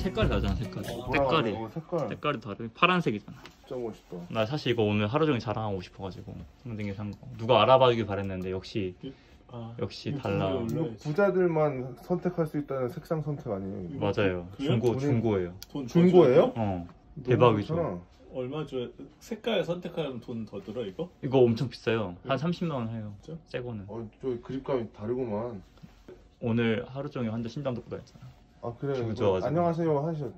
색깔이 다르잖아 색깔이 색깔이 어, 색깔 색깔이 다르 파란색이잖아 진짜 멋있다. 나 사실 이거 오늘 하루 종일 자랑하고 싶어가지고 동생이 산거 누가 알아봐주길 바랬는데 역시 아, 역시 달라 부자들만 선택할 수 있다는 색상 선택 아니에요? 이거? 맞아요? 중고 돈이- 중고예요 돈더 중고예요? 어 대박이죠. 얼마 줘? 색깔 선택하면 돈 더 들어 이거? 이거 엄청 비싸요 한 30만 원 해요 진짜? 새 거는 어, 저 그립감이 다르구만. 오늘 하루 종일 환자 심장 듣고 다녔잖아 아 그래. 기분 이거 좋아가지고. 안녕하세요 하셨.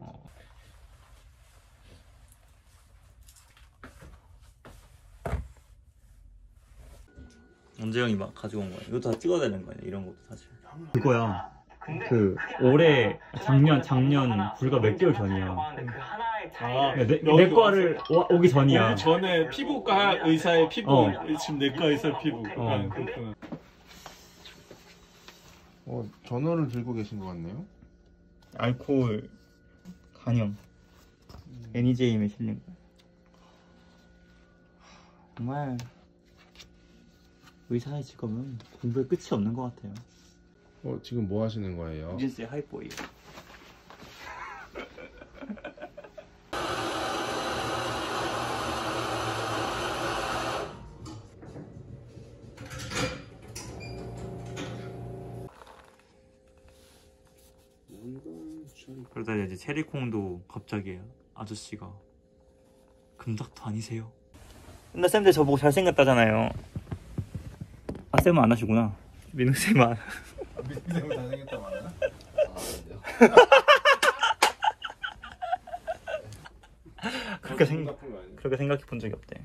언제 형이 막 가지고 온 거야 이거 다 찍어야 되는 거야 이런 것도 사실 그거야 그 올해 작년 작년 불과 몇 개월 전이야 아, 내, 여기 내 과를 와- 오기 전이야 오기 전에 피부과 의사의 피부 어. 지금 내과 의사 피부 어. 아, 그렇구나 어 전어를 들고 계신 것 같네요. 알코올 간염. 애니제임에 실린 거 정말 의사의 직업은 공부에 끝이 없는 것 같아요. 어 지금 뭐 하시는 거예요? 뉴진스의 하이보이 그러다 이제 체리콩도 갑자기 아저씨가 금닥도 아니세요? 근데 쌤들 저보고 잘생겼다잖아요 아 쌤은 안 하시구나 민우 쌤은 미스tem이 잘생겼다 말하나? 그렇게 생 그렇게 생각해 본 적이 없대.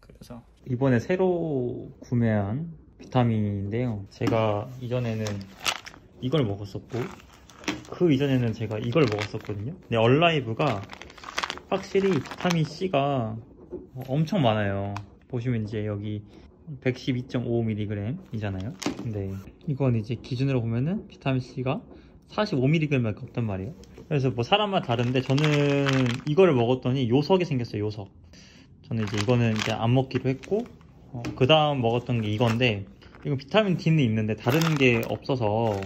그래서 이번에 새로 구매한 비타민인데요. 제가 이전에는 이걸 먹었었고 그 이전에는 제가 이걸 먹었었거든요. 근데 얼라이브가 확실히 비타민 C가 엄청 많아요. 보시면 이제 여기 112.5mg이잖아요. 근데 이건 이제 기준으로 보면은 비타민 C가 45mg밖에 없단 말이에요. 그래서 뭐 사람마다 다른데 저는 이거를 먹었더니 요석이 생겼어요. 요석. 저는 이제 이거는 이제 안 먹기로 했고 그 다음 먹었던 게 이건데 이거 비타민 D는 있는데 다른 게 없어서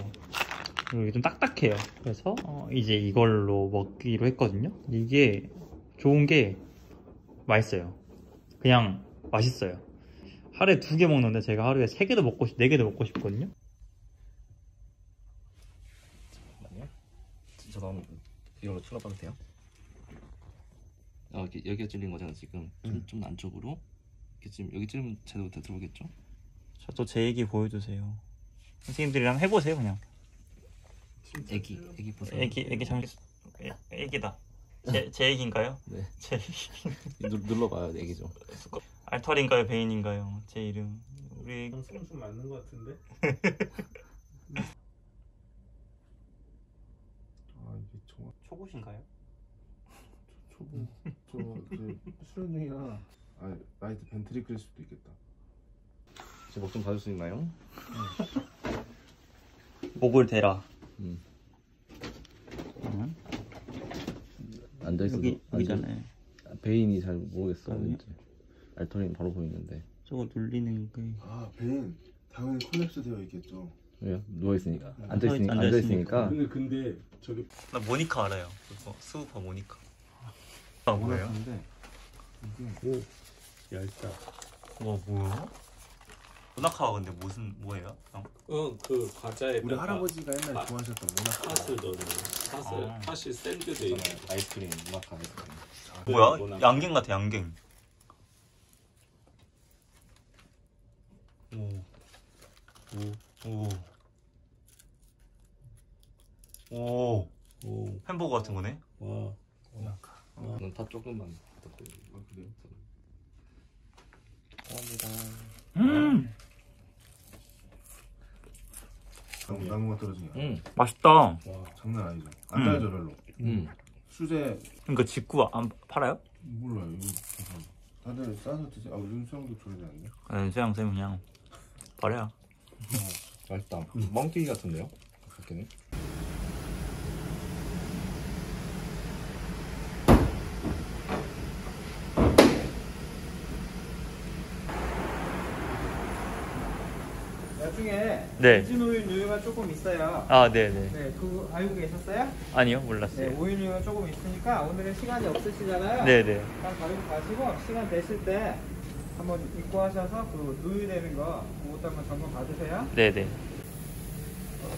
이게 좀 딱딱해요. 그래서 어, 이제 이걸로 먹기로 했거든요. 이게 좋은 게 맛있어요. 그냥 맛있어요. 하루에 두 개 먹는데 제가 하루에 세 개도 먹고 싶, 네 개도 먹고 싶거든요. 저 다음 이걸로 쳐다봐도 돼요? 아 여기, 여기가 찔린 거잖아 지금 좀, 좀 안쪽으로 이렇게 지금 여기 찔리면 제대로 되- 들어오겠죠? 저도 제 얘기 보여주세요. 선생님들이랑 해보세요 그냥. 애기 애기 보세요 애기 애기 장 애- 애기다. 제, 제 애기인가요? 네 제 애기. 눌, 눌러봐요 애기 좀 알털인가요 베인인가요? 제 이름. 우리 선수 맞는 것 같은데 아 이게 정말 초보신가요? 초보. 저 이제 수련 중이라 아 나이트 벤트리 그릴 수도 있겠다. 제목 좀 봐줄 수 있나요? 목을 대라. 음. 응? 앉아 있어도 여기 여기잖아요. 베인이 잘 모르겠어 아니요. 이제 알터린 바로 보이는데 저거 눌리는 게. 아 벤. 당연히 콜랩스 되어 있겠죠. 왜요? 누워 있으니까 앉아있- 앉아 있으니까 앉아있으니까. 앉아있으니까 근데 근데 저기 나 모니카 알아요. 그거 스우파 모니카. 아 뭐예요? 근데 이게 얇다 와 뭐야? 모나카가 근데 무슨 뭐예요? 형? 어 그 과자에 우리 할아버지가 옛날에 아. 좋아하셨던 모나카. 팥을 넣는 팥을 아. 팥이 샌드돼 있는 아이스크림 음악하 아이스크림 뭐야? 모나카. 양갱 같아 양갱. 오. 오. 오. 오. 오 햄버거 같은 거네. 와. 저는 팥 조금만 부탁드립니다 아 그래요? 음. 나무 나무가 떨어지냐? 음. 맛있다. 와. 장난 아니죠. 안 달죠 별로. 음. 수제 그러니까 직구 안 팔아요? 몰라요. 이거 잠깐. 다들 싸서 드세요. 아 요즘 수영도 줘야 되는데. 네, 수양 쌤 그냥 버려. 맛있다 멍튀기 같은데요? 그렇게는 나중에 네. 우진 오일 누유가 조금 있어요. 아, 네네. 네, 그거 알고 계셨어요? 아니요, 네, 몰랐어요. 오일 누유가 조금 있으니까 오늘은 시간이 없으시잖아요. 네네. 일단 가지고 가시고 시간 되실 때 한번 입고 하셔서 그 누유 되는 거 그것도 한번 점검 받으세요. 네네.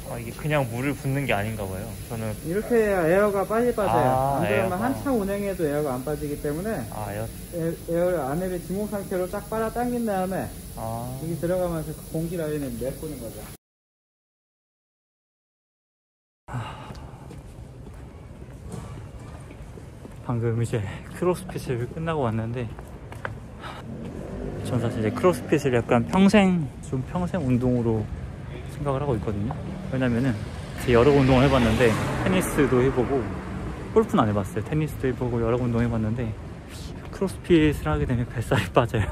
아, 이게 그냥 물을 붓는 게 아닌가 봐요. 저는, 이렇게 해야 에어가 빨리 빠져요. 아, 안 그러면 에어가. 한참 운행해도 에어가 안 빠지기 때문에 아, 여, 에, 에어를 안에를 진공 상태로 쫙 빨아 당긴 다음에 아. 여기 들어가면서 그 공기 라인을 메꾸는 거죠. 방금 이제 크로스핏을 끝나고 왔는데 전 사실 이제 크로스핏을 약간 평생 좀 평생 운동으로 생각을 하고 있거든요 왜냐면은 제가 여러 운동을 해봤는데 테니스도 해보고 골프는 안 해봤어요 테니스도 해보고 여러 운동 해봤는데 크로스핏을 하게 되면 뱃살이 빠져요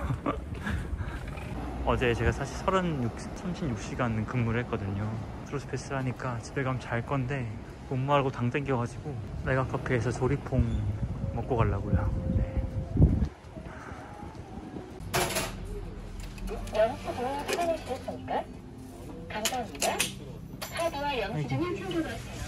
어제 제가 사실 36, 36시간 근무를 했거든요 크로스핏을 하니까 집에 가면 잘 건데 몸무하고 당 땡겨가지고 내가 카페에서 조리퐁 먹고 가려고요 네. 영수증 확인해주셨습니까? 감사합니다. 영수증을 챙겨가세요. 어,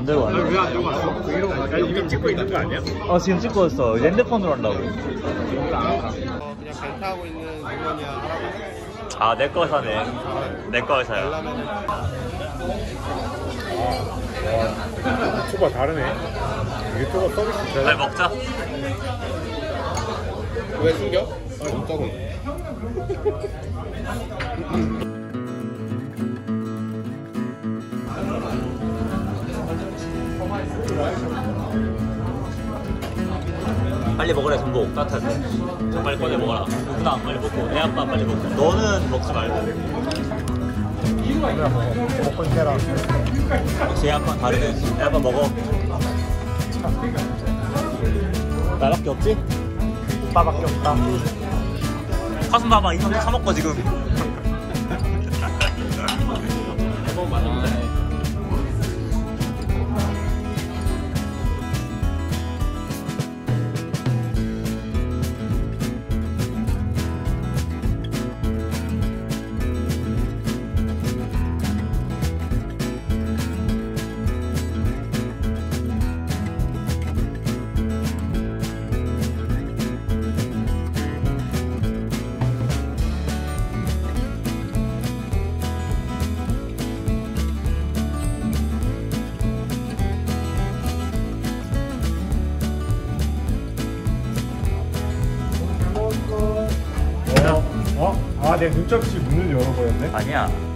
안 들어왔네. 왜안 들어왔어? 이미 찍고 있는 거 아니야? 어, 지금 찍고 있어. 핸드폰으로 한다고. 그냥 배 타고 있는 물건이야 하라고 아, 내 거 사네. 내 거 사요. 유튜버 다르네. 유튜버 서비스 빨리 먹자. 왜 숨겨? 아 진짜 빨리 먹으래, 전복. 따뜻할 때. 저 빨리 꺼내 먹어라. 누나 빨리 먹고, 애 아빠 빨리 먹고. 너는 먹지 말고. 먹고 있라 역시 애 아빠 다르네. 애 아빠 먹어. 나밖에 없지? 오빠밖에 없다. 가슴 봐봐, 이놈 사먹고 지금. 아, 내 눈접시 문을 열어버렸네. 아니야.